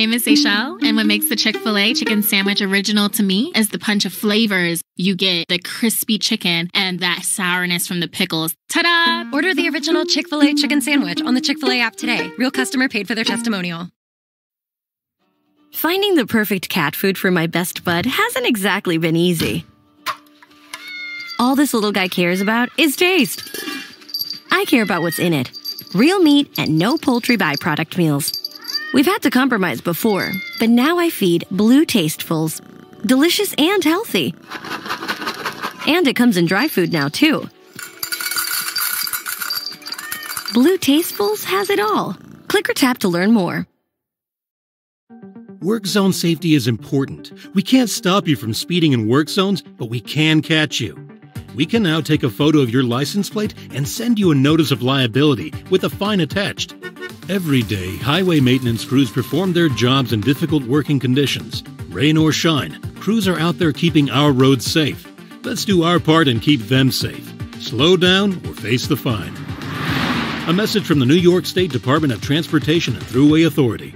there. My name is Seychelle, and what makes the Chick fil A chicken sandwich original to me is the punch of flavors. You get the crispy chicken and that sourness from the pickles. Ta da! Order the original Chick fil A chicken sandwich on the Chick fil A app today. Real customer paid for their testimonial. Finding the perfect cat food for my best bud hasn't exactly been easy. All this little guy cares about is taste. I care about what's in it real meat and no poultry byproduct meals. We've had to compromise before, but now I feed Blue Tastefuls. Delicious and healthy. And it comes in dry food now, too. Blue Tastefuls has it all. Click or tap to learn more. Work zone safety is important. We can't stop you from speeding in work zones, but we can catch you. We can now take a photo of your license plate and send you a notice of liability with a fine attached. Every day, highway maintenance crews perform their jobs in difficult working conditions. Rain or shine, crews are out there keeping our roads safe. Let's do our part and keep them safe. Slow down or face the fine. A message from the New York State Department of Transportation and Thruway Authority.